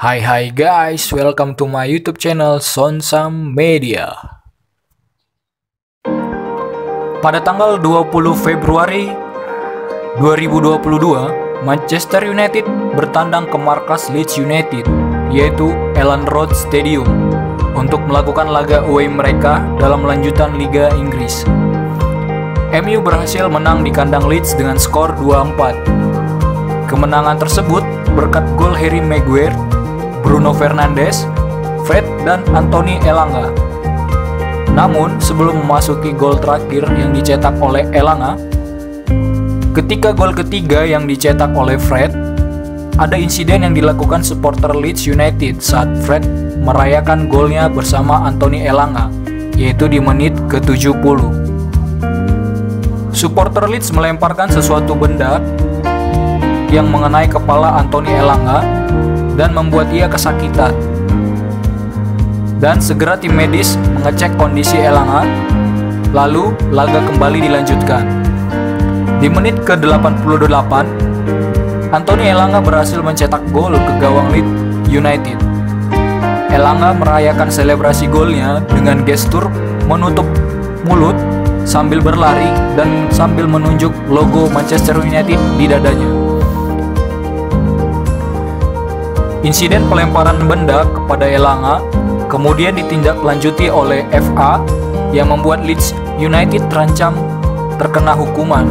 Hai hai guys, welcome to my YouTube channel Sonsam Media. Pada tanggal 20 Februari 2022, Manchester United bertandang ke markas Leeds United, yaitu Ellen Road Stadium, untuk melakukan laga away mereka dalam lanjutan Liga Inggris. MU berhasil menang di kandang Leeds dengan skor 2-4. Kemenangan tersebut berkat gol Harry Maguire Bruno Fernandes, Fred, dan Anthony Elanga. Namun, sebelum memasuki gol terakhir yang dicetak oleh Elanga, ketika gol ketiga yang dicetak oleh Fred, ada insiden yang dilakukan supporter Leeds United saat Fred merayakan golnya bersama Anthony Elanga, yaitu di menit ke-70. Supporter Leeds melemparkan sesuatu benda yang mengenai kepala Anthony Elanga dan membuat ia kesakitan. Dan segera tim medis mengecek kondisi Elanga, lalu laga kembali dilanjutkan. Di menit ke-88, Anthony Elanga berhasil mencetak gol ke gawang Leeds United. Elanga merayakan selebrasi golnya dengan gestur menutup mulut sambil berlari dan sambil menunjuk logo Manchester United di dadanya. Insiden pelemparan benda kepada Elanga kemudian ditindaklanjuti oleh FA yang membuat Leeds United terancam terkena hukuman